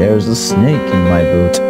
There's a snake in my boot.